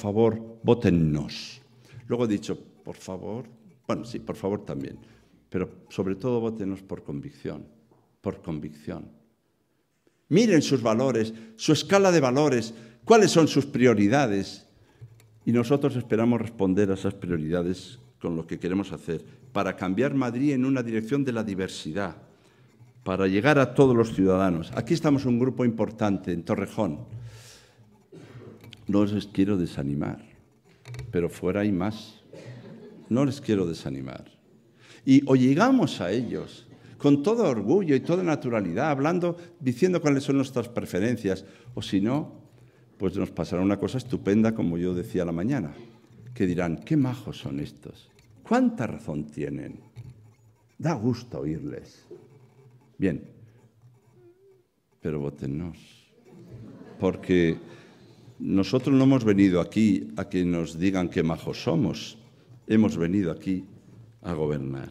favor, votennos. Luego he dicho, por favor, bueno, sí, por favor también, pero sobre todo votennos por convicción, por convicción. Miren sus valores, su escala de valores, cuáles son sus prioridades. Y nosotros esperamos responder a esas prioridades con lo que queremos hacer, para cambiar Madrid en una dirección de la diversidad, para llegar a todos los ciudadanos. Aquí estamos un grupo importante en Torrejón. No les quiero desanimar, pero fuera hay más. No les quiero desanimar. Y o llegamos a ellos con todo orgullo y toda naturalidad, hablando, diciendo cuáles son nuestras preferencias, o si no, pues nos pasará una cosa estupenda, como yo decía la mañana, que dirán, qué majos son estos, cuánta razón tienen, da gusto oírles. Bien, pero votennos, porque nosotros no hemos venido aquí a que nos digan qué majos somos, hemos venido aquí a gobernar.